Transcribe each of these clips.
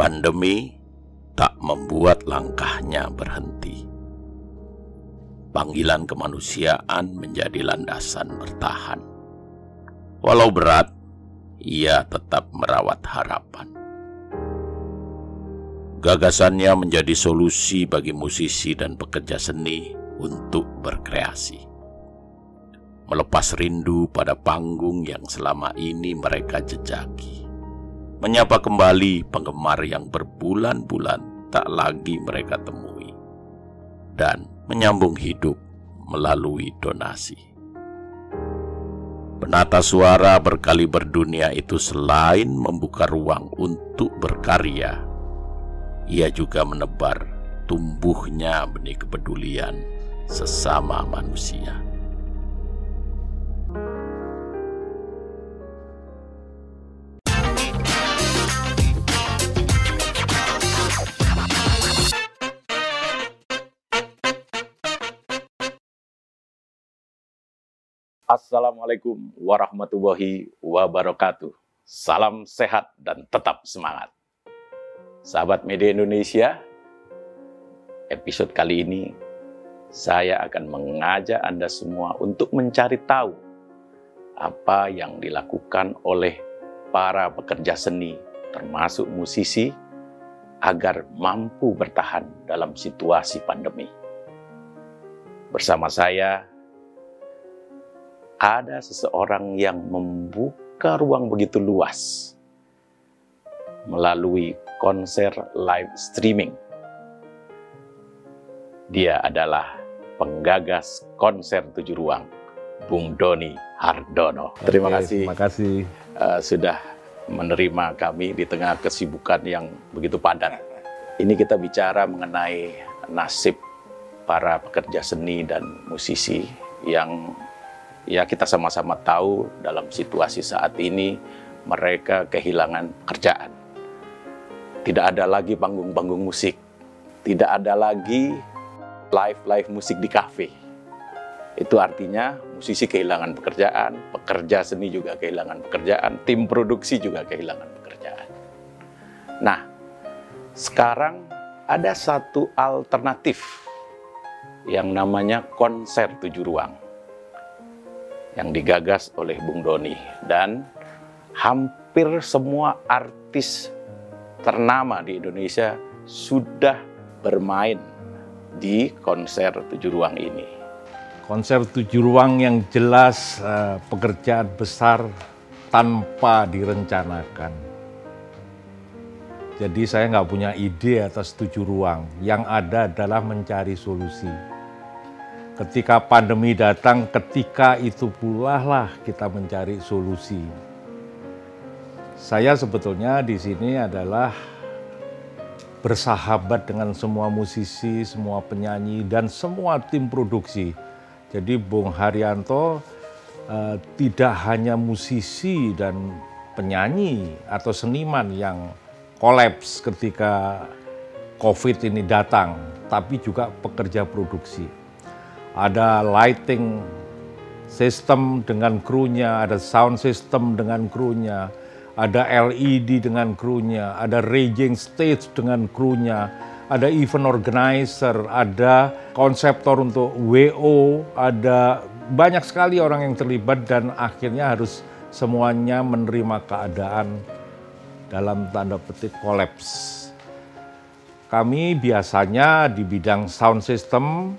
Pandemi tak membuat langkahnya berhenti. Panggilan kemanusiaan menjadi landasan bertahan. Walau berat, ia tetap merawat harapan. Gagasannya menjadi solusi bagi musisi dan pekerja seni untuk berkreasi. Melepas rindu pada panggung yang selama ini mereka jejaki. Menyapa kembali penggemar yang berbulan-bulan tak lagi mereka temui. Dan menyambung hidup melalui donasi. Penata suara berkali berdunia itu selain membuka ruang untuk berkarya, ia juga menebar tumbuhnya benih kepedulian sesama manusia. Assalamualaikum warahmatullahi wabarakatuh. Salam sehat dan tetap semangat. Sahabat media Indonesia, episode kali ini saya akan mengajak Anda semua untuk mencari tahu apa yang dilakukan oleh para pekerja seni, termasuk musisi, agar mampu bertahan dalam situasi pandemi. Bersama saya, ada seseorang yang membuka ruang begitu luas melalui konser live streaming. Dia adalah penggagas konser tujuh ruang, Bung Doni Hardono. Terima Oke, kasih. Terima kasih uh, sudah menerima kami di tengah kesibukan yang begitu padat. Ini kita bicara mengenai nasib para pekerja seni dan musisi yang ya kita sama-sama tahu dalam situasi saat ini mereka kehilangan kerjaan. Tidak ada lagi panggung-panggung musik. Tidak ada lagi live-live musik di kafe. Itu artinya musisi kehilangan pekerjaan, pekerja seni juga kehilangan pekerjaan, tim produksi juga kehilangan pekerjaan. Nah, sekarang ada satu alternatif yang namanya konser tujuh ruang yang digagas oleh Bung Doni dan hampir semua artis ternama di Indonesia sudah bermain di konser tujuh ruang ini. Konser tujuh ruang yang jelas uh, pekerjaan besar tanpa direncanakan. Jadi saya nggak punya ide atas tujuh ruang. Yang ada adalah mencari solusi Ketika pandemi datang, ketika itu pula lah kita mencari solusi. Saya sebetulnya di sini adalah bersahabat dengan semua musisi, semua penyanyi, dan semua tim produksi. Jadi Bung Haryanto uh, tidak hanya musisi dan penyanyi atau seniman yang kolaps ketika COVID ini datang, tapi juga pekerja produksi ada lighting system dengan krunya, ada sound system dengan krunya, ada LED dengan krunya, ada raging stage dengan krunya, ada event organizer, ada konseptor untuk WO, ada banyak sekali orang yang terlibat dan akhirnya harus semuanya menerima keadaan dalam tanda petik kolaps. Kami biasanya di bidang sound system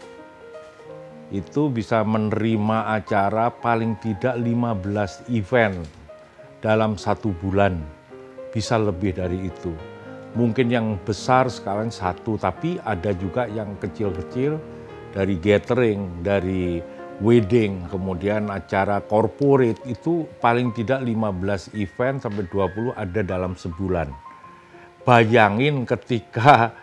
itu bisa menerima acara paling tidak 15 event dalam satu bulan. Bisa lebih dari itu. Mungkin yang besar sekarang satu, tapi ada juga yang kecil-kecil dari gathering, dari wedding, kemudian acara corporate itu paling tidak 15 event sampai 20 ada dalam sebulan. Bayangin ketika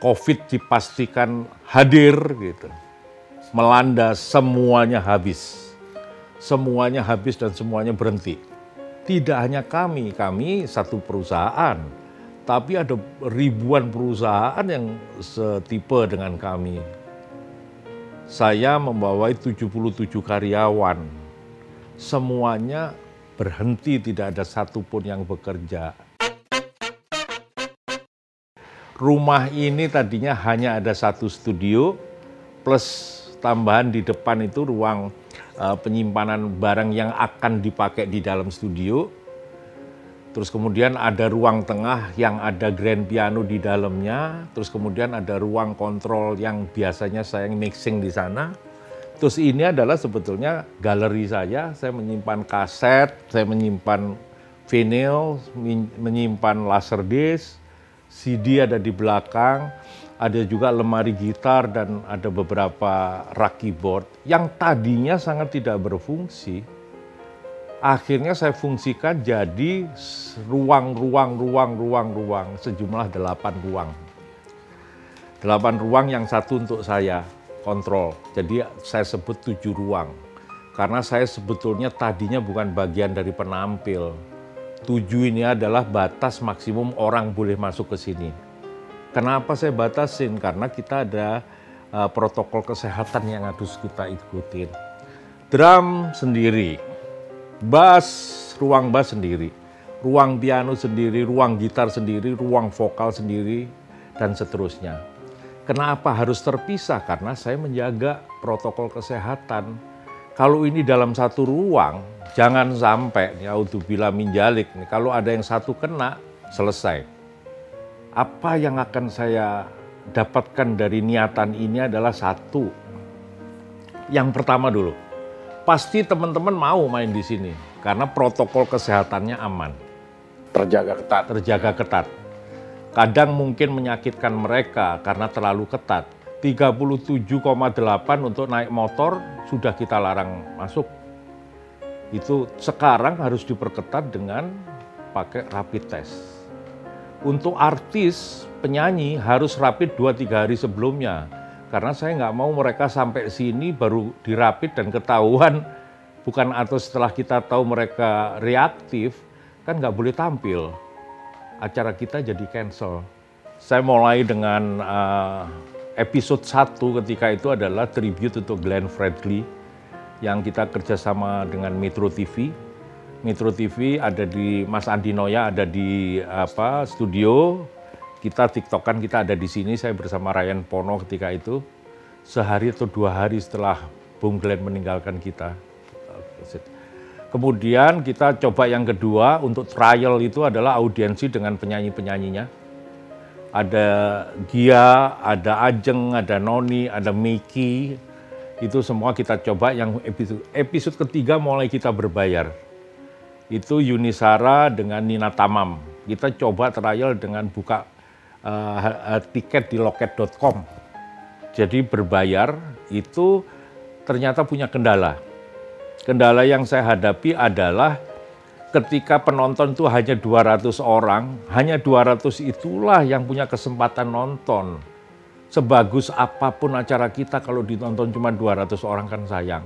COVID dipastikan hadir gitu melanda semuanya habis. Semuanya habis dan semuanya berhenti. Tidak hanya kami, kami satu perusahaan, tapi ada ribuan perusahaan yang setipe dengan kami. Saya membawai 77 karyawan. Semuanya berhenti, tidak ada satupun yang bekerja. rumah ini tadinya hanya ada satu studio plus tambahan di depan itu ruang uh, penyimpanan barang yang akan dipakai di dalam studio. Terus kemudian ada ruang tengah yang ada grand piano di dalamnya. Terus kemudian ada ruang kontrol yang biasanya saya mixing di sana. Terus ini adalah sebetulnya galeri saya. Saya menyimpan kaset, saya menyimpan vinyl, menyimpan laserdisc, CD ada di belakang, ada juga lemari gitar dan ada beberapa rak keyboard yang tadinya sangat tidak berfungsi. Akhirnya saya fungsikan jadi ruang-ruang, ruang-ruang, ruang, sejumlah delapan ruang. Delapan ruang yang satu untuk saya kontrol. Jadi saya sebut tujuh ruang. Karena saya sebetulnya tadinya bukan bagian dari penampil. Tujuh ini adalah batas maksimum orang boleh masuk ke sini Kenapa saya batasin? Karena kita ada uh, protokol kesehatan yang harus kita ikutin. Drum sendiri, bass, ruang bass sendiri, ruang piano sendiri, ruang gitar sendiri, ruang vokal sendiri, dan seterusnya. Kenapa harus terpisah? Karena saya menjaga protokol kesehatan. Kalau ini dalam satu ruang, jangan sampai, ya bila minjalik, kalau ada yang satu kena, selesai apa yang akan saya dapatkan dari niatan ini adalah satu. Yang pertama dulu, pasti teman-teman mau main di sini karena protokol kesehatannya aman. Terjaga ketat. Terjaga ketat. Kadang mungkin menyakitkan mereka karena terlalu ketat. 37,8 untuk naik motor sudah kita larang masuk. Itu sekarang harus diperketat dengan pakai rapid test untuk artis, penyanyi harus rapid 2-3 hari sebelumnya. Karena saya nggak mau mereka sampai sini baru dirapid dan ketahuan bukan atau setelah kita tahu mereka reaktif, kan nggak boleh tampil. Acara kita jadi cancel. Saya mulai dengan uh, episode 1 ketika itu adalah tribute untuk Glenn Fredly yang kita kerjasama dengan Metro TV Metro TV ada di Mas Andi Noya ada di apa studio. Kita tiktokan kita ada di sini. Saya bersama Ryan Pono ketika itu. Sehari atau dua hari setelah Bung Glenn meninggalkan kita. Kemudian kita coba yang kedua untuk trial itu adalah audiensi dengan penyanyi-penyanyinya. Ada Gia, ada Ajeng, ada Noni, ada Miki itu semua kita coba. Yang episode, episode ketiga mulai kita berbayar itu Yunisara dengan Nina Tamam. Kita coba trial dengan buka uh, tiket di loket.com. Jadi berbayar itu ternyata punya kendala. Kendala yang saya hadapi adalah ketika penonton itu hanya 200 orang, hanya 200 itulah yang punya kesempatan nonton. Sebagus apa pun acara kita kalau ditonton cuma 200 orang kan sayang.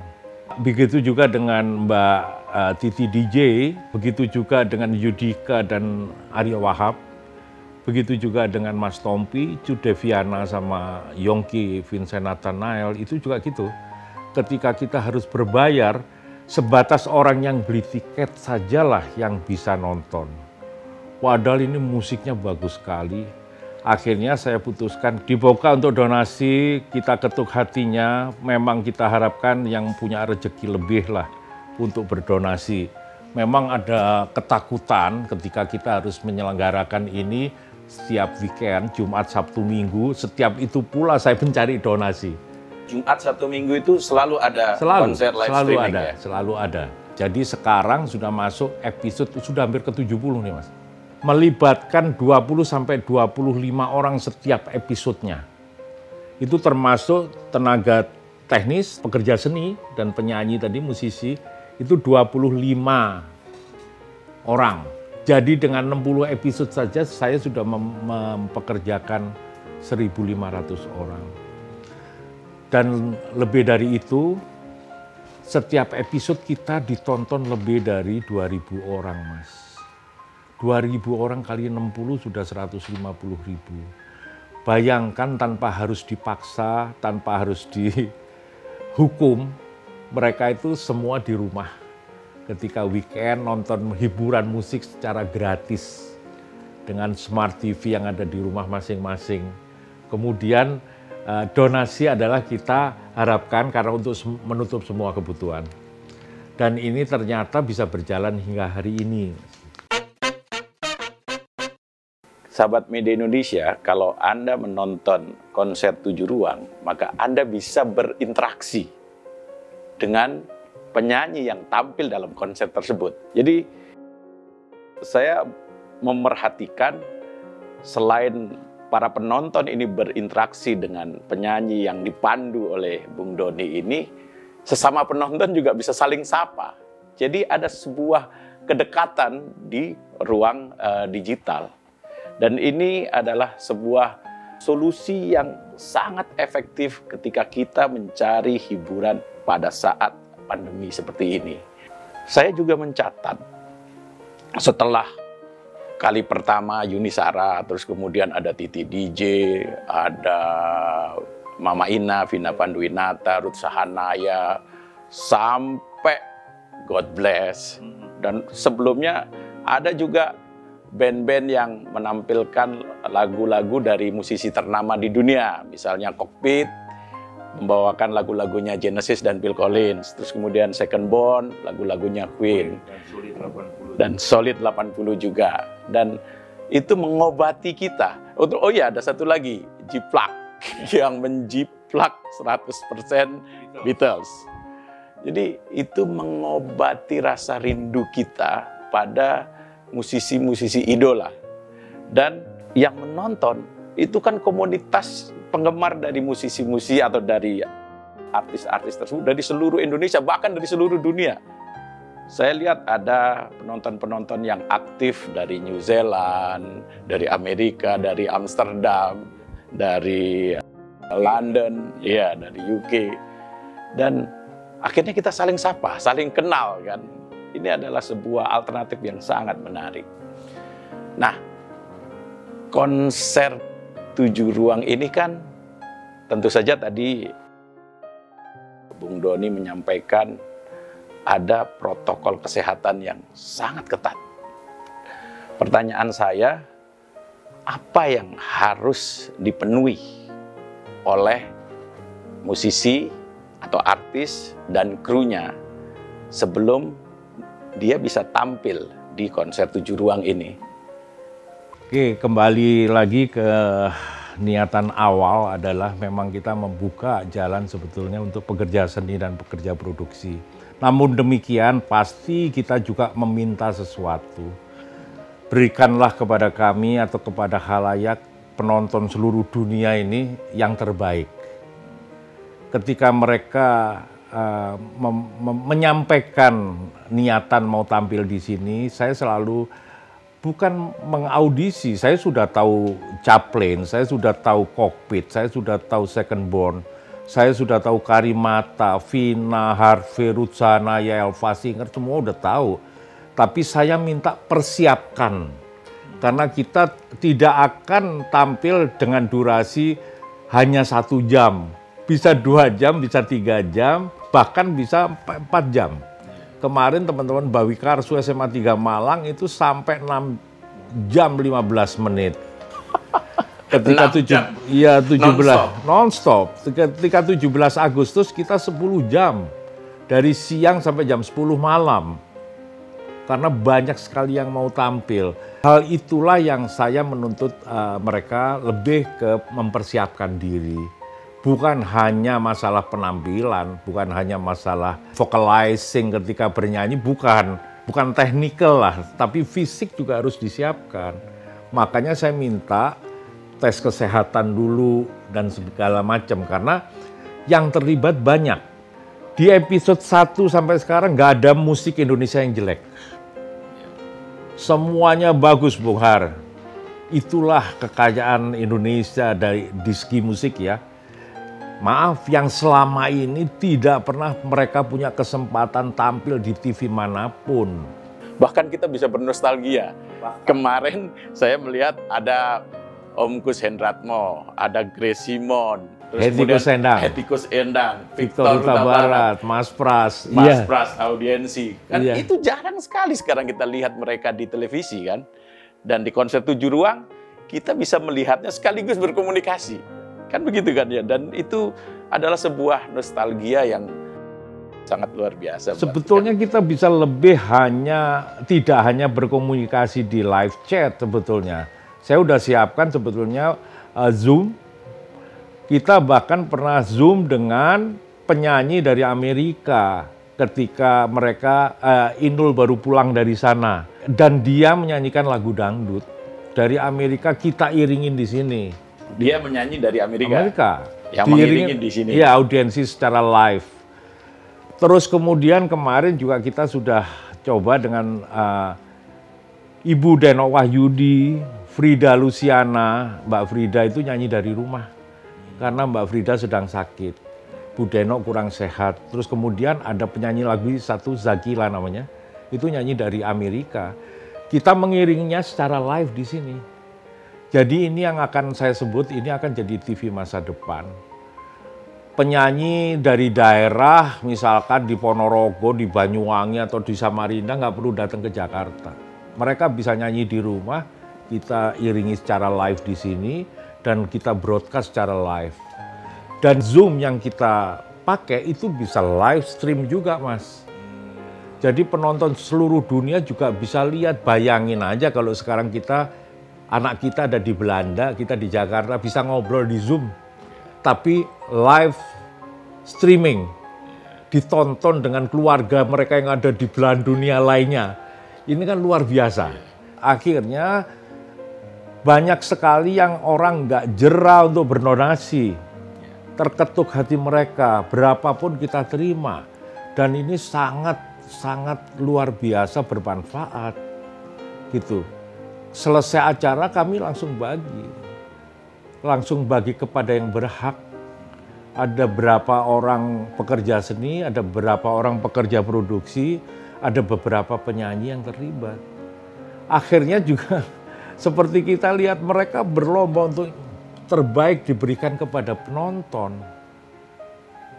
Begitu juga dengan Mbak uh, Titi DJ, begitu juga dengan Yudika dan Arya Wahab, begitu juga dengan Mas Tompi, Cudeviana sama Yongki Vincent Nathanael, itu juga gitu. Ketika kita harus berbayar, sebatas orang yang beli tiket sajalah yang bisa nonton. Padahal ini musiknya bagus sekali. Akhirnya saya putuskan dibuka untuk donasi, kita ketuk hatinya, memang kita harapkan yang punya rezeki lebih lah untuk berdonasi. Memang ada ketakutan ketika kita harus menyelenggarakan ini setiap weekend, Jumat, Sabtu, Minggu, setiap itu pula saya mencari donasi. Jumat, Sabtu, Minggu itu selalu ada selalu, konser live selalu streaming ada, ya? Selalu ada. Jadi sekarang sudah masuk episode, sudah hampir ke 70 nih Mas. Melibatkan 20 sampai 25 orang setiap episodenya. Itu termasuk tenaga teknis, pekerja seni, dan penyanyi tadi, musisi, itu 25 orang. Jadi dengan 60 episode saja saya sudah mem mempekerjakan 1.500 orang. Dan lebih dari itu, setiap episode kita ditonton lebih dari 2.000 orang, Mas. 2.000 orang kali 60 sudah 150.000. Bayangkan tanpa harus dipaksa, tanpa harus dihukum, mereka itu semua di rumah. Ketika weekend nonton hiburan musik secara gratis. dengan smart TV yang ada di rumah masing-masing. Kemudian eh, donasi adalah kita harapkan karena untuk menutup semua kebutuhan. Dan ini ternyata bisa berjalan hingga hari ini. Sahabat Media Indonesia, kalau Anda menonton konser tujuh ruang, maka Anda bisa berinteraksi dengan penyanyi yang tampil dalam konser tersebut. Jadi saya memerhatikan selain para penonton ini berinteraksi dengan penyanyi yang dipandu oleh Bung Doni ini, sesama penonton juga bisa saling sapa. Jadi ada sebuah kedekatan di ruang uh, digital. Dan ini adalah sebuah solusi yang sangat efektif ketika kita mencari hiburan pada saat pandemi seperti ini. Saya juga mencatat setelah kali pertama Yunisara, terus kemudian ada Titi DJ, ada Mama Ina, Vina Panduwinata, Ruth Sahanaya, sampai God Bless. Dan sebelumnya ada juga band-band yang menampilkan lagu-lagu dari musisi ternama di dunia, misalnya Cockpit membawakan lagu-lagunya Genesis dan Phil Collins, terus kemudian Second Born lagu-lagunya Queen. Dan Solid 80 juga. Dan itu mengobati kita. Oh, oh ya ada satu lagi Jiplak yang menjiplak 100% Beatles. Jadi itu mengobati rasa rindu kita pada musisi-musisi idola. Dan yang menonton itu kan komunitas penggemar dari musisi-musisi atau dari artis-artis tersebut dari seluruh Indonesia, bahkan dari seluruh dunia. Saya lihat ada penonton-penonton yang aktif dari New Zealand, dari Amerika, dari Amsterdam, dari London, ya dari UK. Dan akhirnya kita saling sapa, saling kenal kan. Ini adalah sebuah alternatif yang sangat menarik. Nah, konser tujuh ruang ini kan tentu saja tadi Bung Doni menyampaikan ada protokol kesehatan yang sangat ketat. Pertanyaan saya, apa yang harus dipenuhi oleh musisi atau artis dan krunya sebelum dia bisa tampil di konser tujuh ruang ini. Oke, kembali lagi ke niatan awal adalah memang kita membuka jalan sebetulnya untuk pekerja seni dan pekerja produksi. Namun demikian pasti kita juga meminta sesuatu. Berikanlah kepada kami atau kepada halayak penonton seluruh dunia ini yang terbaik. Ketika mereka uh, menyampaikan niatan mau tampil di sini, saya selalu bukan mengaudisi. Saya sudah tahu Chaplin, saya sudah tahu Cockpit, saya sudah tahu Second Born, saya sudah tahu Karimata, Vina, Harvey, Rutsana, Elva Singer, semua udah tahu. Tapi saya minta persiapkan. Karena kita tidak akan tampil dengan durasi hanya satu jam bisa dua jam, bisa tiga jam, bahkan bisa empat jam. Kemarin teman-teman Bawi Karsu SMA 3 Malang itu sampai 6 jam 15 menit. Ketika tujuh, iya 17 non-stop. Ketika 17 Agustus kita 10 jam dari siang sampai jam 10 malam. Karena banyak sekali yang mau tampil. Hal itulah yang saya menuntut uh, mereka lebih ke mempersiapkan diri bukan hanya masalah penampilan, bukan hanya masalah vocalizing ketika bernyanyi, bukan, bukan teknikal lah, tapi fisik juga harus disiapkan. Makanya saya minta tes kesehatan dulu dan segala macam karena yang terlibat banyak. Di episode 1 sampai sekarang nggak ada musik Indonesia yang jelek. Semuanya bagus, Bung Har. Itulah kekayaan Indonesia dari diski musik ya Maaf yang selama ini tidak pernah mereka punya kesempatan tampil di TV mana pun. Bahkan kita bisa bernostalgia. Kemarin saya melihat ada Om Kus Hendratmo, ada Grace Simon, Hetikus Endang, Hetikus Endang, Victor, Victor Barat, Mas Pras, Mas yeah. Pras audiensi. Kan yeah. itu jarang sekali sekarang kita lihat mereka di televisi kan. Dan di konser tujuh ruang, kita bisa melihatnya sekaligus berkomunikasi. Kan begitu kan ya? Dan itu adalah sebuah nostalgia yang sangat luar biasa. Sebetulnya kita bisa lebih hanya, tidak hanya berkomunikasi di live chat sebetulnya. Saya udah siapkan sebetulnya uh, Zoom. Kita bahkan pernah Zoom dengan penyanyi dari Amerika ketika mereka uh, Inul baru pulang dari sana dan dia menyanyikan lagu dangdut dari Amerika kita iringin di sini. Dia menyanyi dari Amerika. Amerika. Yang mengiringin di sini. Iya, audiensi secara live. Terus kemudian kemarin juga kita sudah coba dengan uh, Ibu Deno Wahyudi, Frida Luciana, Mbak Frida itu nyanyi dari rumah. Karena Mbak Frida sedang sakit. Bu Deno kurang sehat. Terus kemudian ada penyanyi lagu satu Zakila namanya, itu nyanyi dari Amerika. Kita mengiringnya secara live di sini. Jadi ini yang akan saya sebut ini akan jadi TV masa depan. Penyanyi dari daerah, misalkan di Ponorogo, di Banyuwangi atau di Samarinda nggak perlu datang ke Jakarta. Mereka bisa nyanyi di rumah, kita iringi secara live di sini dan kita broadcast secara live dan Zoom yang kita pakai itu bisa live stream juga, Mas. Jadi penonton seluruh dunia juga bisa lihat, bayangin aja kalau sekarang kita, anak kita ada di Belanda, kita di Jakarta, bisa ngobrol di Zoom. Tapi live streaming, ditonton dengan keluarga mereka yang ada di belahan dunia lainnya. Ini kan luar biasa. Akhirnya banyak sekali yang orang nggak jerah untuk berdonasi terketuk hati mereka, berapapun kita terima. Dan ini sangat-sangat luar biasa bermanfaat. Gitu. Selesai acara kami langsung bagi. Langsung bagi kepada yang berhak. Ada berapa orang pekerja seni, ada berapa orang pekerja produksi, ada beberapa penyanyi yang terlibat. Akhirnya juga seperti kita lihat mereka berlomba untuk terbaik diberikan kepada penonton.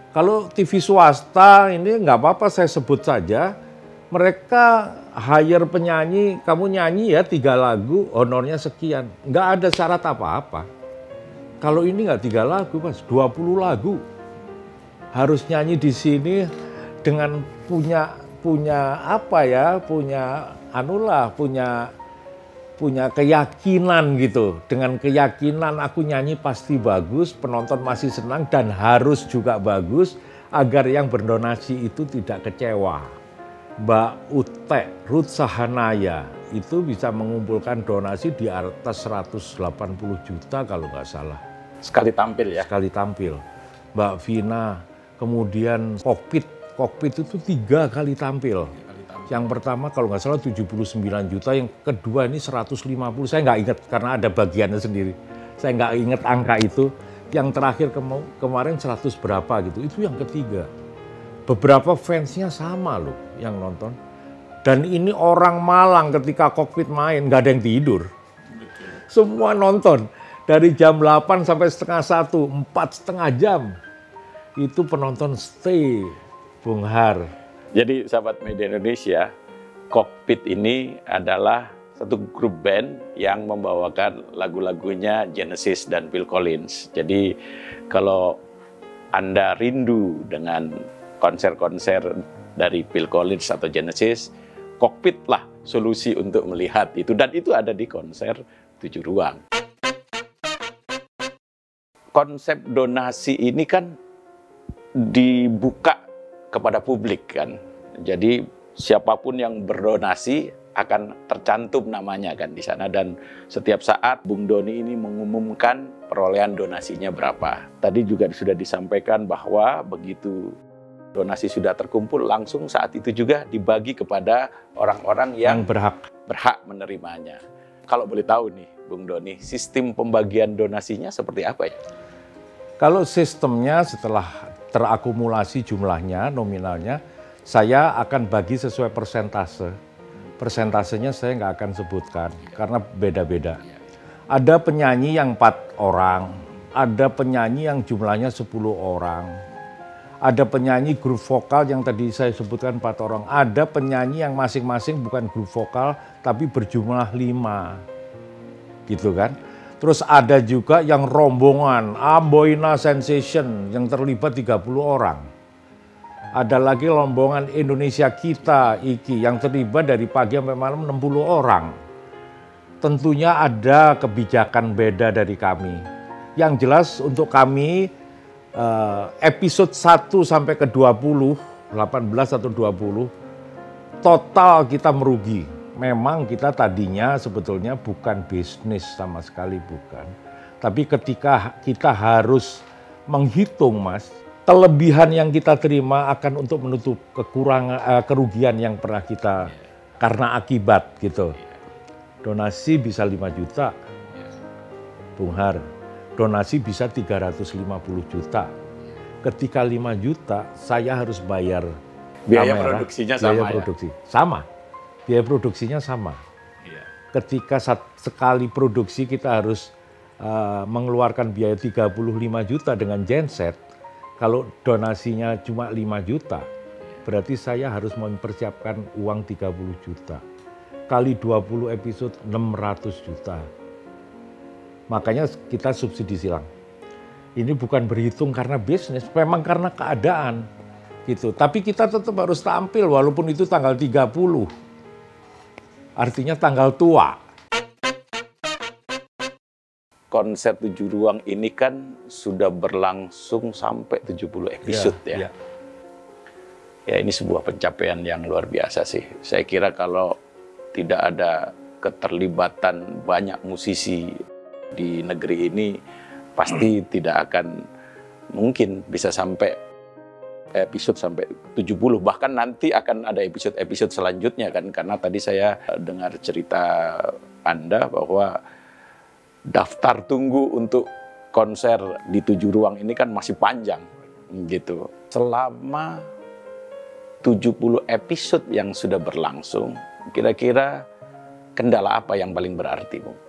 Kalau TV swasta ini nggak apa-apa saya sebut saja, mereka hire penyanyi, kamu nyanyi ya tiga lagu, honornya sekian. Nggak ada syarat apa-apa. Kalau ini nggak tiga lagu mas, 20 lagu. Harus nyanyi di sini dengan punya punya apa ya, punya anulah, punya punya keyakinan gitu. Dengan keyakinan aku nyanyi pasti bagus, penonton masih senang dan harus juga bagus agar yang berdonasi itu tidak kecewa. Mbak Ute, Ruth Sahanaya itu bisa mengumpulkan donasi di atas 180 juta kalau nggak salah. Sekali tampil ya? Sekali tampil. Mbak Vina, kemudian kokpit, kokpit itu tiga kali tampil yang pertama kalau nggak salah 79 juta, yang kedua ini 150, saya nggak ingat karena ada bagiannya sendiri. Saya nggak ingat angka itu. Yang terakhir kema kemarin 100 berapa gitu, itu yang ketiga. Beberapa fansnya sama loh yang nonton. Dan ini orang Malang ketika kokpit main, nggak ada yang tidur. Semua nonton. Dari jam 8 sampai setengah satu, empat setengah jam. Itu penonton stay, Bung Har jadi sahabat media Indonesia, Cockpit ini adalah satu grup band yang membawakan lagu-lagunya Genesis dan Phil Collins. Jadi kalau Anda rindu dengan konser-konser dari Phil Collins atau Genesis, Cockpit lah solusi untuk melihat itu. Dan itu ada di konser tujuh ruang. Konsep donasi ini kan dibuka kepada publik kan. Jadi siapa pun yang berdonasi akan tercantum namanya kan di sana dan setiap saat Bung Doni ini mengumumkan perolehan donasinya berapa. Tadi juga sudah disampaikan bahwa begitu donasi sudah terkumpul langsung saat itu juga dibagi kepada orang-orang yang, yang berhak berhak menerimanya. Kalau boleh tahu nih Bung Doni, sistem pembagian donasinya seperti apa ya? Kalau sistemnya setelah terakumulasi jumlahnya, nominalnya, saya akan bagi sesuai persentase. Persentasenya saya nggak akan sebutkan karena beda-beda. Ada penyanyi yang empat orang, ada penyanyi yang jumlahnya 10 orang, ada penyanyi grup vokal yang tadi saya sebutkan empat orang, ada penyanyi yang masing-masing bukan grup vokal tapi berjumlah lima, gitu kan? Terus ada juga yang rombongan Amboina Sensation yang terlibat 30 orang. Ada lagi rombongan Indonesia kita IKI yang terlibat dari pagi sampai malam 60 orang. Tentunya ada kebijakan beda dari kami. Yang jelas untuk kami Eh, episode 1 sampai ke 20, 18 atau 20, total kita merugi. Memang kita tadinya sebetulnya bukan bisnis sama sekali bukan. Tapi ketika kita harus menghitung Mas, kelebihan yang kita terima akan untuk menutup kekurangan uh, kerugian yang pernah kita karena akibat gitu. Donasi bisa 5 juta. Bung Har, donasi bisa 350 juta. Ketika 5 juta, saya harus bayar biaya kamera, produksinya biaya sama ya? produksi. Ya? Sama. Biaya produksinya sama. Iya. Ketika sekali produksi kita harus uh, mengeluarkan biaya 35 juta dengan genset, kalau donasinya cuma 5 juta, berarti saya harus mempersiapkan uang 30 juta. Kali 20 episode 600 juta Makanya kita subsidi silang. Ini bukan berhitung karena bisnis, memang karena keadaan. gitu. Tapi kita tetap harus tampil walaupun itu tanggal 30. Artinya tanggal tua. Konser tujuh ruang ini kan sudah berlangsung sampai 70 episode ya. Ya, ya. ya ini sebuah pencapaian yang luar biasa sih. Saya kira kalau tidak ada keterlibatan banyak musisi di negeri ini pasti tidak akan mungkin bisa sampai episode sampai 70 bahkan nanti akan ada episode-episode selanjutnya kan karena tadi saya dengar cerita Anda bahwa daftar tunggu untuk konser di tujuh ruang ini kan masih panjang gitu. Selama 70 episode yang sudah berlangsung, kira-kira kendala apa yang paling berarti, Bu?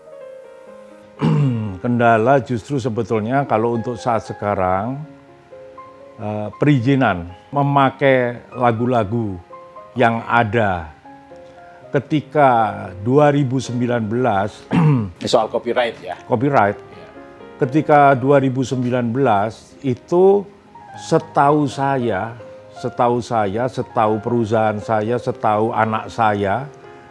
Kendala justru sebetulnya kalau untuk saat sekarang uh, perizinan memakai lagu-lagu yang ada. Ketika 2019 soal copyright ya? Copyright. Ya. ketika 2019 itu setahu saya setahu saya setahu perusahaan saya setahu anak saya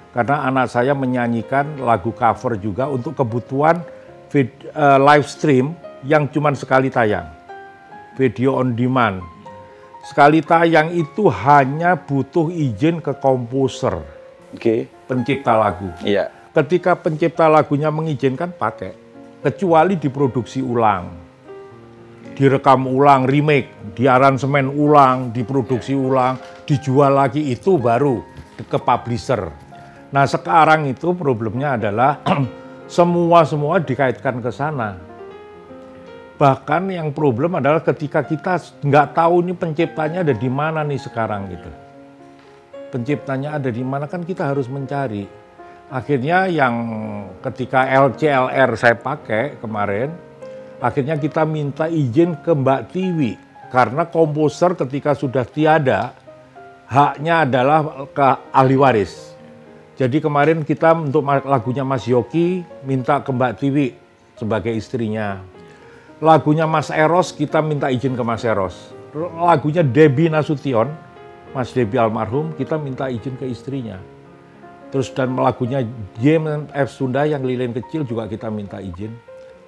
karena anak saya menyanyikan lagu cover juga untuk kebutuhan vid, uh, live stream yang cuma sekali tayang. Video on demand. Sekali tayang itu hanya butuh izin ke komposer. Oke. Okay. Pencipta lagu. Iya. Ketika pencipta lagunya mengizinkan pakai. Kecuali diproduksi ulang. Direkam ulang, remake, diaransemen ulang, diproduksi yeah. ulang, dijual lagi itu baru ke publisher. Nah sekarang itu problemnya adalah semua-semua dikaitkan ke sana. Bahkan yang problem adalah ketika kita nggak tahu nih penciptanya ada di mana nih sekarang gitu. Penciptanya ada di mana kan kita harus mencari. Akhirnya yang ketika LCLR saya pakai kemarin, akhirnya kita minta izin ke Mbak Tiwi karena komposer ketika sudah tiada haknya adalah ke ahli waris. Jadi kemarin kita untuk lagunya Mas Yoki minta ke Mbak Tiwi sebagai istrinya. Lagunya Mas Eros kita minta izin ke Mas Eros. Lagunya Debbie Nasution, Mas Debbie almarhum kita minta izin ke istrinya. Terus dan lagunya James F. Sunda yang lilin kecil juga kita minta izin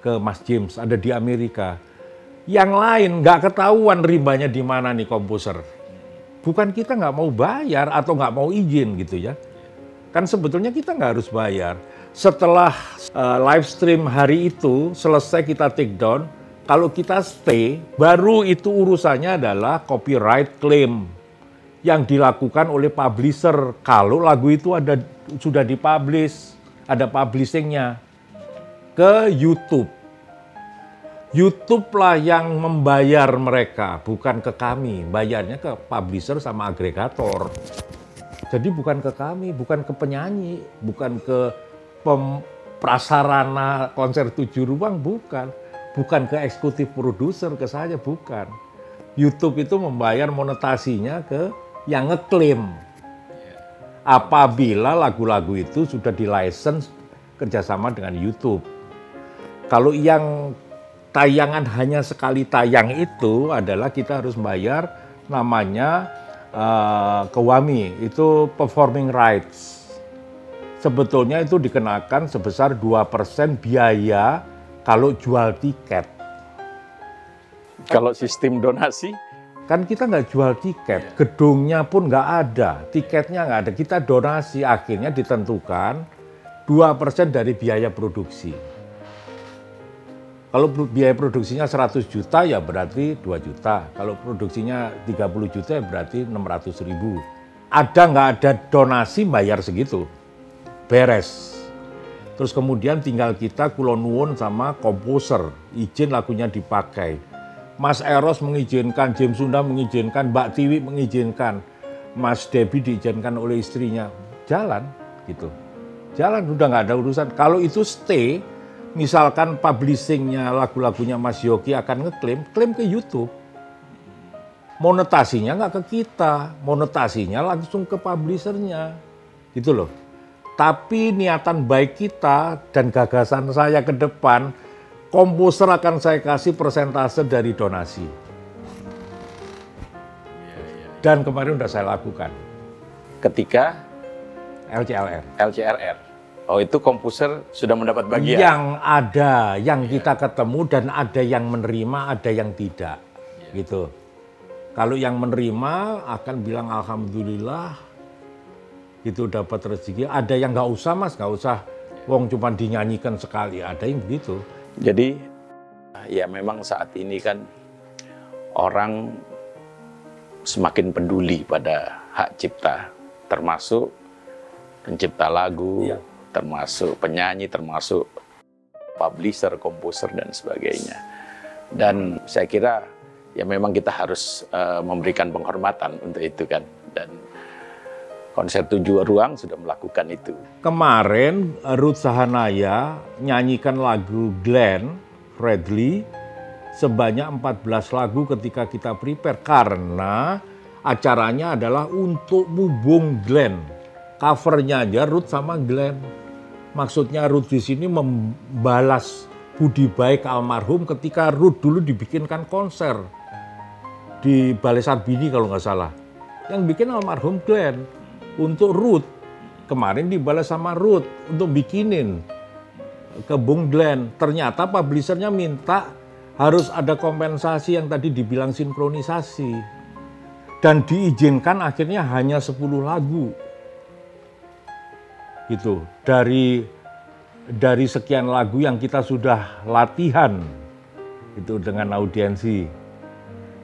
ke Mas James, ada di Amerika. Yang lain nggak ketahuan rimbanya di mana nih komposer. Bukan kita nggak mau bayar atau nggak mau izin gitu ya Kan sebetulnya kita nggak harus bayar. Setelah uh, live stream hari itu selesai kita take down, kalau kita stay, baru itu urusannya adalah copyright claim yang dilakukan oleh publisher. Kalau lagu itu ada sudah dipublish, ada publishingnya ke YouTube. YouTube lah yang membayar mereka, bukan ke kami. Bayarnya ke publisher sama agregator. Jadi bukan ke kami, bukan ke penyanyi, bukan ke pem, prasarana konser tujuh ruang, bukan. Bukan ke eksekutif produser, ke saya, bukan. YouTube itu membayar monetasinya ke yang ngeklaim. Apabila lagu-lagu itu sudah di license kerjasama dengan YouTube. Kalau yang tayangan hanya sekali tayang itu adalah kita harus bayar namanya uh, kewami, itu performing rights. Sebetulnya itu dikenakan sebesar 2% biaya kalau jual tiket. Kalau sistem donasi? Kan kita nggak jual tiket, gedungnya pun nggak ada, tiketnya nggak ada. Kita donasi, akhirnya ditentukan 2% dari biaya produksi. Kalau biaya produksinya 100 juta ya berarti 2 juta. Kalau produksinya 30 juta ya berarti 600 ribu. Ada nggak ada donasi bayar segitu? Beres. Terus kemudian tinggal kita kulon sama komposer, izin lagunya dipakai Mas Eros mengizinkan, James Sunda mengizinkan, Mbak Tiwi mengizinkan, Mas Debi diizinkan oleh istrinya. Jalan gitu. Jalan udah nggak ada urusan. Kalau itu stay, misalkan publishingnya lagu-lagunya Mas Yogi akan ngeklaim, klaim ke YouTube. Monetasinya nggak ke kita, monetasinya langsung ke publishernya. Gitu loh. Tapi niatan baik kita dan gagasan saya ke depan, komposer akan saya kasih persentase dari donasi. Dan kemarin sudah saya lakukan. Ketika LCLR. LCRR. Oh itu komposer sudah mendapat bagian? Yang ada, yang kita ketemu dan ada yang menerima, ada yang tidak. Gitu. Kalau yang menerima akan bilang Alhamdulillah, itu dapat rezeki. Ada yang nggak usah mas, nggak usah. Wong cuma dinyanyikan sekali, ada yang begitu. Jadi ya memang saat ini kan orang semakin peduli pada hak cipta, termasuk pencipta lagu, ya. Termasuk penyanyi, termasuk publisher, komposer dan sebagainya. Dan saya kira ya memang kita harus uh, memberikan penghormatan untuk itu kan dan konser tujuh ruang sudah melakukan itu. Kemarin Ruth Sahanaya nyanyikan lagu Glenn Fredly sebanyak 14 lagu ketika kita prepare karena acaranya adalah untuk Bubung Glenn. Covernya aja Ruth sama Glenn. Maksudnya Ruth di sini membalas budi baik almarhum ketika Ruth dulu dibikinkan konser di Balai Sarbini kalau nggak salah. Yang bikin almarhum Glenn untuk Ruth. Kemarin dibalas sama Ruth untuk bikinin ke Bung Glenn. Ternyata publishernya minta harus ada kompensasi yang tadi dibilang sinkronisasi. Dan diizinkan akhirnya hanya 10 lagu. Gitu. Dari dari sekian lagu yang kita sudah latihan itu dengan audiensi.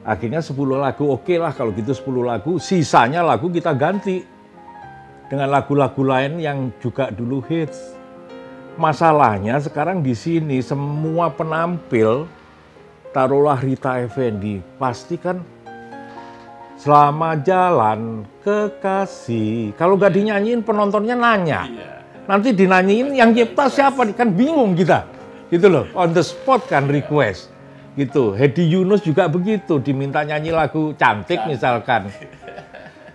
Akhirnya 10 lagu oke okay lah kalau gitu 10 lagu, sisanya lagu kita ganti dengan lagu-lagu lain yang juga dulu hits. Masalahnya sekarang di sini semua penampil taruhlah Rita Effendi pasti kan selama jalan kekasih. Kalau gak dinyanyiin penontonnya nanya. Iya. Nanti dinyanyiin yang cipta siapa? Kan bingung kita. Gitu loh, on the spot kan request. Gitu. Hedi Yunus juga begitu, diminta nyanyi lagu cantik misalkan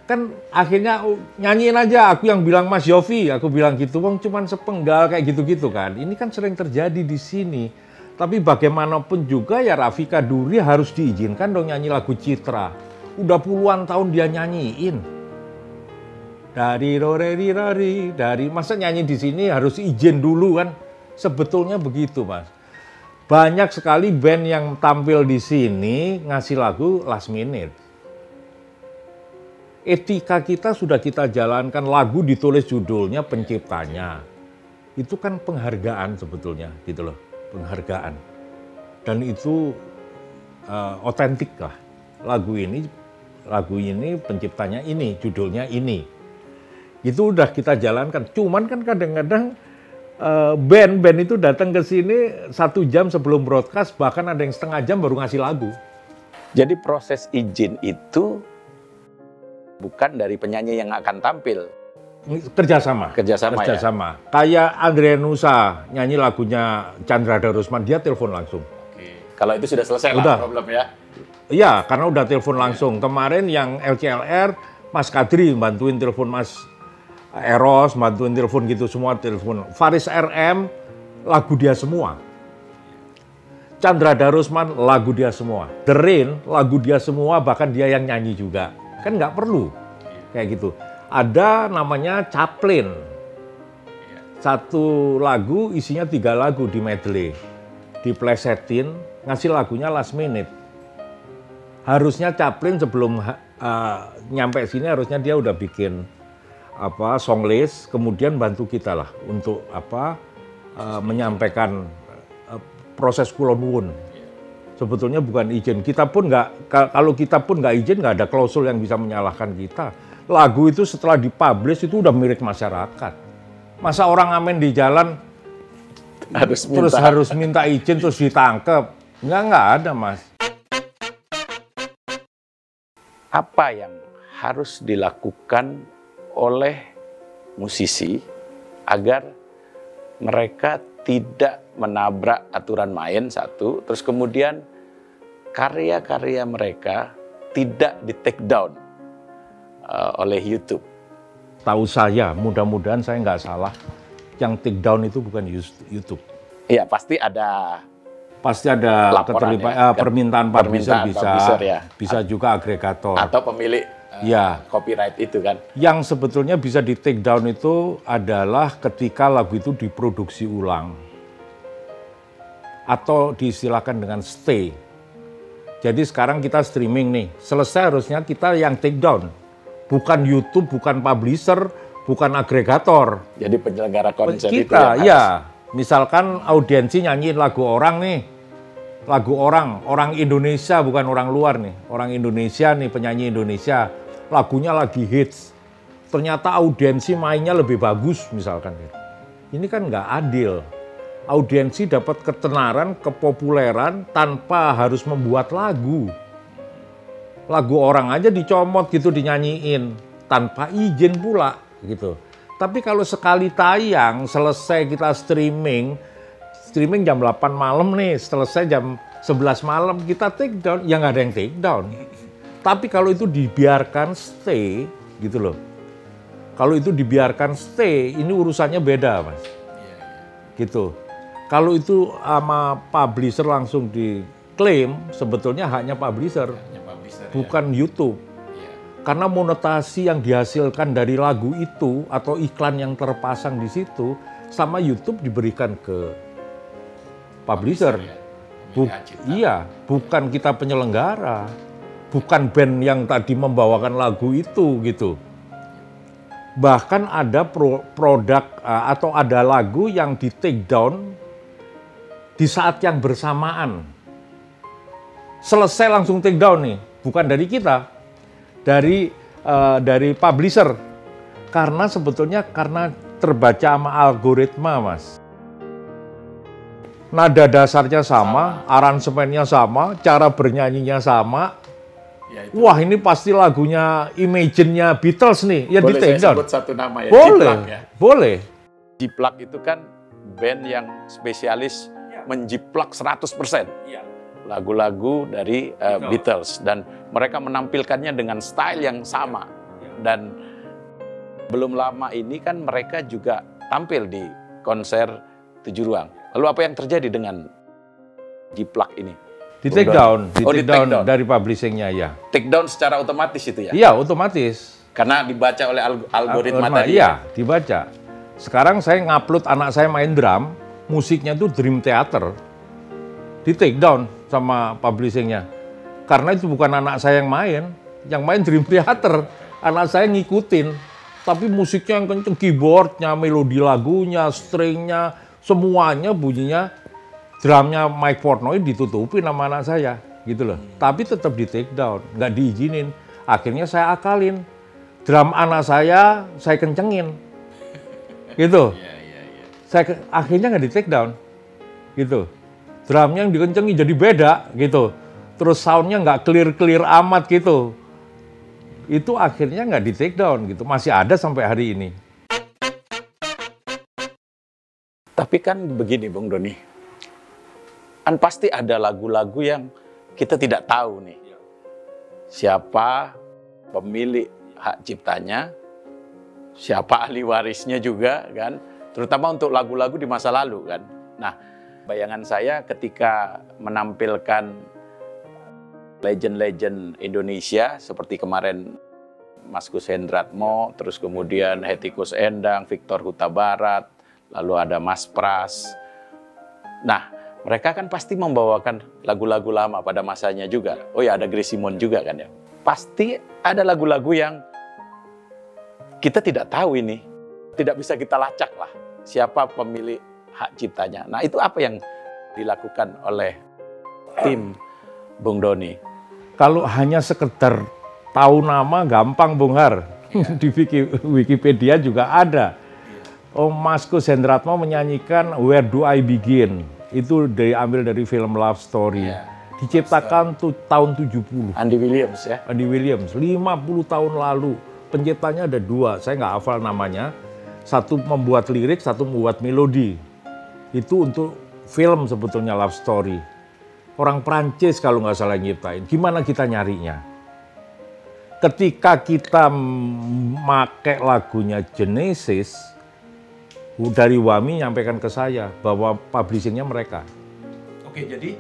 kan akhirnya oh, nyanyiin aja aku yang bilang Mas Yofi, aku bilang gitu, wong cuman sepenggal kayak gitu-gitu kan. Ini kan sering terjadi di sini. Tapi bagaimanapun juga ya Rafika Duri harus diizinkan dong nyanyi lagu Citra. Udah puluhan tahun dia nyanyiin. Dari roreri rari, dari masa nyanyi di sini harus izin dulu kan. Sebetulnya begitu, Mas. Banyak sekali band yang tampil di sini ngasih lagu last minute etika kita sudah kita jalankan lagu ditulis judulnya penciptanya itu kan penghargaan sebetulnya gitu loh penghargaan dan itu otentik uh, lah lagu ini lagu ini penciptanya ini judulnya ini itu udah kita jalankan cuman kan kadang-kadang uh, band-band itu datang ke sini satu jam sebelum broadcast bahkan ada yang setengah jam baru ngasih lagu jadi proses izin itu bukan dari penyanyi yang akan tampil. Kerjasama. Kerjasama, Kerjasama. Ya? Kayak Andre Nusa nyanyi lagunya Chandra Darusman, dia telepon langsung. Oke. Kalau itu sudah selesai Udah. lah problem ya. Iya, karena udah telepon langsung. Kemarin yang LCLR, Mas Kadri bantuin telepon Mas Eros, bantuin telepon gitu semua telepon. Faris RM, lagu dia semua. Chandra Darusman, lagu dia semua. The Rain, lagu dia semua, bahkan dia yang nyanyi juga. Kan nggak perlu kayak gitu. Ada namanya Chaplin. Satu lagu isinya tiga lagu di medley. Diplesetin, ngasih lagunya last minute harusnya Chaplin sebelum uh, nyampe sini harusnya dia udah bikin apa song list kemudian bantu kita lah untuk apa uh, menyampaikan uh, proses kulon sebetulnya bukan izin. Kita pun nggak kalau kita pun nggak izin nggak ada klausul yang bisa menyalahkan kita. Lagu itu setelah dipublish itu udah milik masyarakat. Masa orang amen di jalan harus minta. terus harus minta izin terus ditangkap nggak nggak ada mas apa yang harus dilakukan oleh musisi agar mereka tidak menabrak aturan main satu, terus kemudian karya-karya mereka tidak di take down uh, oleh YouTube. Tahu saya, mudah-mudahan saya nggak salah, yang take down itu bukan YouTube. Iya, pasti ada pasti ada keterlibatan ya, uh, permintaan publisher bisa publisher, ya. bisa juga agregator. atau pemilik uh, ya. copyright itu kan. Yang sebetulnya bisa di take down itu adalah ketika lagu itu diproduksi ulang. Atau diistilahkan dengan stay. Jadi sekarang kita streaming nih. Selesai harusnya kita yang take down. Bukan YouTube bukan publisher bukan agregator. Jadi penyelenggara konser kita itu ya. misalkan audiensi nyanyiin lagu orang nih lagu orang, orang Indonesia bukan orang luar nih, orang Indonesia nih penyanyi Indonesia, lagunya lagi hits. Ternyata audiensi mainnya lebih bagus misalkan. Ini kan nggak adil. Audiensi dapat ketenaran, kepopuleran tanpa harus membuat lagu. Lagu orang aja dicomot gitu dinyanyiin tanpa izin pula gitu. Tapi kalau sekali tayang, selesai kita streaming, streaming jam 8 malam nih, selesai jam 11 malam kita take down, ya nggak ada yang take down. Tapi kalau itu dibiarkan stay, gitu loh. Kalau itu dibiarkan stay, ini urusannya beda, mas. Gitu. Kalau itu sama publisher langsung diklaim, sebetulnya hanya publisher, hanya publisher bukan ya. YouTube. Iya. Karena monetasi yang dihasilkan dari lagu itu atau iklan yang terpasang di situ sama YouTube diberikan ke publisher. Ya, Bu iya, bukan kita penyelenggara, bukan band yang tadi membawakan lagu itu gitu. Bahkan ada pro, produk uh, atau ada lagu yang di take down di saat yang bersamaan. Selesai langsung take down nih, bukan dari kita, dari uh, dari publisher. Karena sebetulnya karena terbaca sama algoritma, Mas nada dasarnya sama, sama. aransemennya sama, cara bernyanyinya sama. Ya, itu. Wah ini pasti lagunya Imagine-nya Beatles nih. Ya boleh saya sebut satu nama ya? Boleh, ya? boleh. Jiplak itu kan band yang spesialis ya. menjiplak 100% ya. lagu-lagu dari uh, Beatles. Dan mereka menampilkannya dengan style yang sama. Ya. Dan belum lama ini kan mereka juga tampil di konser Tujuh Ruang Lalu apa yang terjadi dengan Jiplak ini? Di take down, di, oh, take, di down, down dari publishingnya ya. Take down secara otomatis itu ya? Iya, otomatis. Karena dibaca oleh alg algoritma Algoritma, tadi. Iya, ya? dibaca. Sekarang saya ngupload anak saya main drum, musiknya itu Dream Theater. Di take down sama publishingnya. Karena itu bukan anak saya yang main, yang main Dream Theater. Anak saya ngikutin, tapi musiknya yang kenceng, keyboardnya, melodi lagunya, stringnya, semuanya bunyinya drumnya Mike Portnoy ditutupi nama anak saya gitu loh. Hmm. Tapi tetap di take down, nggak diizinin. Akhirnya saya akalin. Drum anak saya saya kencengin. Gitu. Yeah, yeah, yeah. Saya akhirnya nggak di take down. Gitu. Drumnya yang dikencengin jadi beda gitu. Terus soundnya nggak clear-clear amat gitu. Itu akhirnya nggak di take down gitu. Masih ada sampai hari ini. Tapi kan begini Bung Doni, kan pasti ada lagu-lagu yang kita tidak tahu nih. siapa pemilik hak ciptanya, siapa ahli warisnya juga kan, terutama untuk lagu-lagu di masa lalu kan. Nah, bayangan saya ketika menampilkan legend-legend Indonesia seperti kemarin Mas Gus Hendratmo, terus kemudian Hetikus Endang, Victor Huta Barat, lalu ada Mas Pras. Nah, mereka kan pasti membawakan lagu-lagu lama pada masanya juga. Oh ya, ada Grace Simon juga kan ya. Pasti ada lagu-lagu yang kita tidak tahu ini. Tidak bisa kita lacak lah siapa pemilik hak ciptanya. Nah, itu apa yang dilakukan oleh tim Bung Doni? Kalau hanya sekedar tahu nama gampang Bung Har. Ya. Di Wikipedia juga ada. Oh, Mas Kus Hendratmo menyanyikan Where Do I Begin? Itu diambil dari film Love Story. Yeah. Diciptakan tuh tahun 70. Andy Williams ya? Andy Williams, 50 tahun lalu. Penciptanya ada dua, saya nggak hafal namanya. Satu membuat lirik, satu membuat melodi. Itu untuk film sebetulnya Love Story. Orang Prancis kalau nggak salah nyiptain. Gimana kita nyarinya? Ketika kita make lagunya Genesis, dari Wami nyampaikan ke saya bahwa publishingnya mereka. Oke, jadi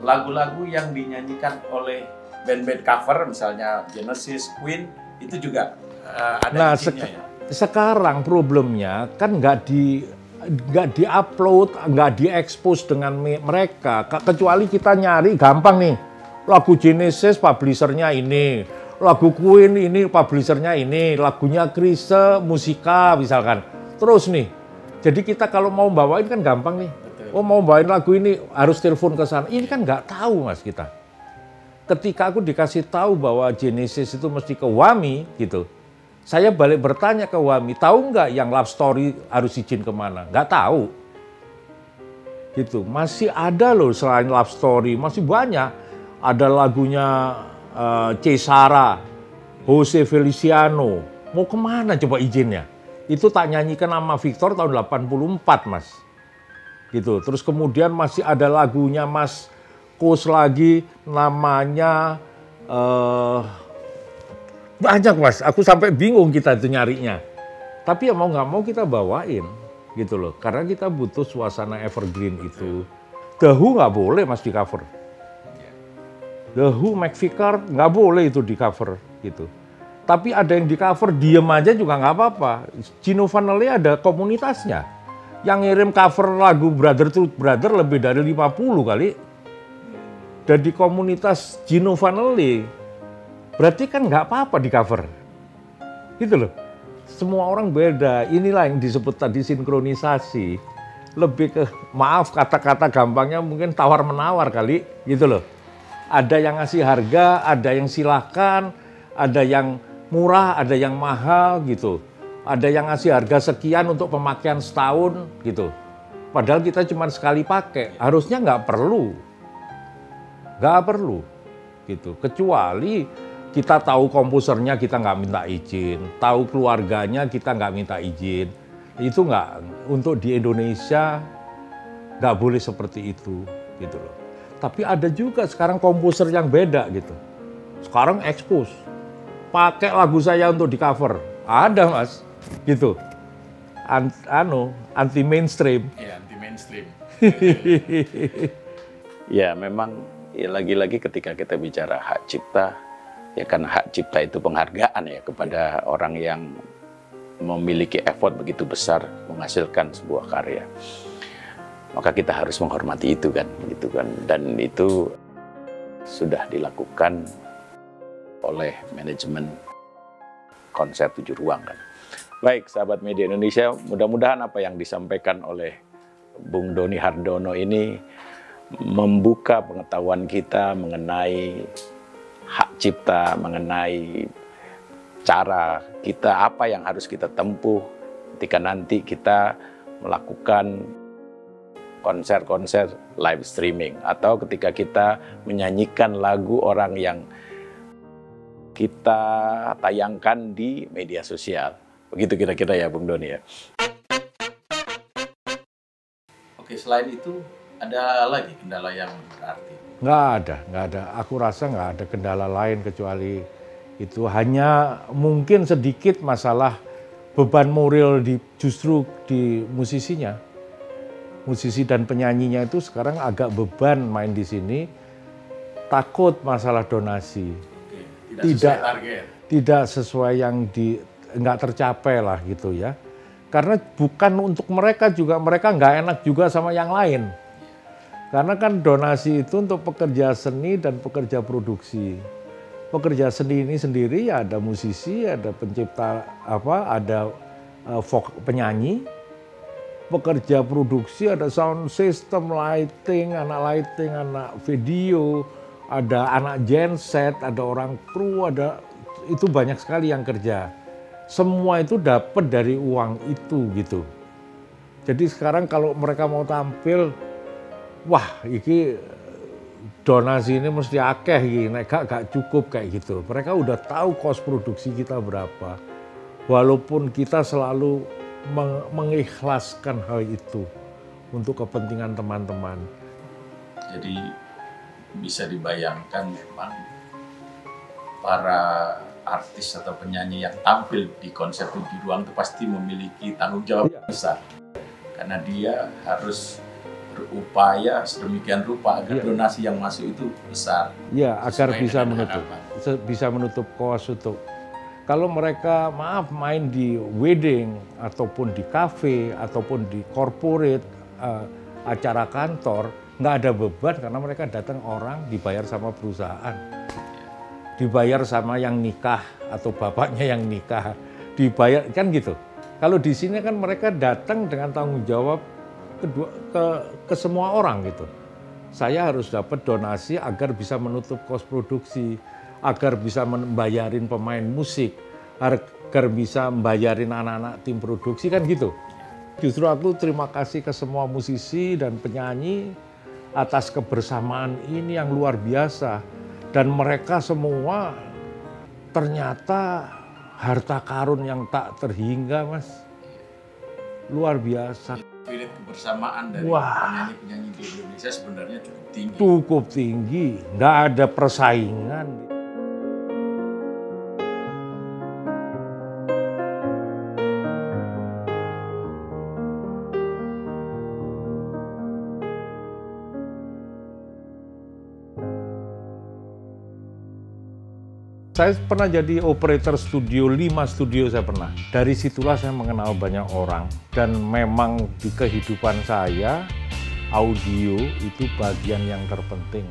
lagu-lagu yang dinyanyikan oleh band-band cover misalnya Genesis, Queen itu juga uh, ada nah, sek ya? sekarang problemnya kan nggak di nggak di-upload, nggak di-expose dengan mereka. Kecuali kita nyari gampang nih. Lagu Genesis publishernya ini, lagu Queen ini publishernya ini, lagunya Krise Musika misalkan Terus nih, jadi kita kalau mau bawain kan gampang nih. Betul. Oh mau bawain lagu ini harus telepon ke sana. Ini kan nggak tahu mas kita. Ketika aku dikasih tahu bahwa Genesis itu mesti ke Wami gitu, saya balik bertanya ke Wami, tahu nggak yang love story harus izin ke mana? Nggak tahu. Gitu, masih ada loh selain love story, masih banyak. Ada lagunya uh, Cesara, Jose Feliciano. Mau ke mana coba izinnya? Itu tak nyanyikan nama Victor tahun 84 mas. Gitu. Terus kemudian masih ada lagunya Mas Kus lagi namanya uh, banyak mas. Aku sampai bingung kita itu nyarinya. Tapi ya mau nggak mau kita bawain gitu loh. Karena kita butuh suasana evergreen itu. The Who nggak boleh mas di cover. The Who McVicar nggak boleh itu di cover gitu tapi ada yang di cover diem aja juga nggak apa-apa. Gino Vanelli ada komunitasnya. Yang ngirim cover lagu Brother to Brother lebih dari 50 kali. Dan di komunitas Gino Vanelli, berarti kan nggak apa-apa di cover. Gitu loh. Semua orang beda. Inilah yang disebut tadi sinkronisasi. Lebih ke, maaf kata-kata gampangnya mungkin tawar-menawar kali. Gitu loh. Ada yang ngasih harga, ada yang silahkan, ada yang murah, ada yang mahal gitu. Ada yang ngasih harga sekian untuk pemakaian setahun gitu. Padahal kita cuma sekali pakai, harusnya nggak perlu. Nggak perlu gitu. Kecuali kita tahu komposernya kita nggak minta izin, tahu keluarganya kita nggak minta izin. Itu nggak, untuk di Indonesia nggak boleh seperti itu gitu loh. Tapi ada juga sekarang komposer yang beda gitu. Sekarang expose pakai lagu saya untuk di cover. Ada mas, gitu. An anu, anti mainstream. Ya, anti mainstream. ya, memang ya lagi-lagi ketika kita bicara hak cipta, ya kan hak cipta itu penghargaan ya kepada ya. orang yang memiliki effort begitu besar menghasilkan sebuah karya. Maka kita harus menghormati itu kan, gitu kan. Dan itu sudah dilakukan oleh manajemen konser tujuh ruang kan. Baik, sahabat media Indonesia, mudah-mudahan apa yang disampaikan oleh Bung Doni Hardono ini membuka pengetahuan kita mengenai hak cipta, mengenai cara kita apa yang harus kita tempuh ketika nanti kita melakukan konser-konser live streaming atau ketika kita menyanyikan lagu orang yang kita tayangkan di media sosial. Begitu kira-kira ya Bung Doni ya. Oke, selain itu ada lagi kendala yang berarti. Nggak ada, nggak ada. Aku rasa nggak ada kendala lain kecuali itu hanya mungkin sedikit masalah beban moral di justru di musisinya. Musisi dan penyanyinya itu sekarang agak beban main di sini, takut masalah donasi. Tidak, Tidak. sesuai target. tidak sesuai yang di nggak tercapai lah gitu ya. Karena bukan untuk mereka juga mereka nggak enak juga sama yang lain. Karena kan donasi itu untuk pekerja seni dan pekerja produksi. Pekerja seni ini sendiri ya ada musisi, ada pencipta apa, ada uh, vok- penyanyi. Pekerja produksi ada sound system, lighting, anak lighting, anak video, ada anak genset, ada orang kru, ada itu banyak sekali yang kerja. Semua itu dapat dari uang itu gitu. Jadi sekarang kalau mereka mau tampil, wah ini donasi ini mesti akeh gini, nek gak, gak cukup kayak gitu. Mereka udah tahu kos produksi kita berapa. Walaupun kita selalu meng- mengikhlaskan hal itu untuk kepentingan teman-teman. Jadi bisa dibayangkan memang para artis atau penyanyi yang tampil di konser tujuh ruang itu pasti memiliki tanggung jawab Iya. besar karena dia harus berupaya sedemikian rupa agar Iya. donasi yang masuk itu besar. Ya, agar bisa menutup, harapan. bisa menutup kos untuk kalau mereka maaf main di wedding ataupun di cafe ataupun di corporate eh, acara kantor nggak ada beban karena mereka datang orang dibayar sama perusahaan, dibayar sama yang nikah atau bapaknya yang nikah, dibayar kan gitu. Kalau di sini kan mereka datang dengan tanggung jawab kedua ke ke semua orang gitu saya harus dapat donasi agar bisa menutup kos produksi, agar bisa membayarin pemain musik, agar bisa membayarin anak-anak tim produksi kan gitu. Justru aku terima kasih ke semua musisi dan penyanyi atas kebersamaan ini yang luar biasa dan mereka semua ternyata harta karun yang tak terhingga, Mas. Luar biasa. Spirit kebersamaan dari Wah. penyanyi-penyanyi di Indonesia sebenarnya cukup tinggi. cukup tinggi, nggak ada persaingan. Saya pernah jadi operator studio, lima studio saya pernah. Dari situlah saya mengenal banyak orang. Dan memang di kehidupan saya, audio itu bagian yang terpenting.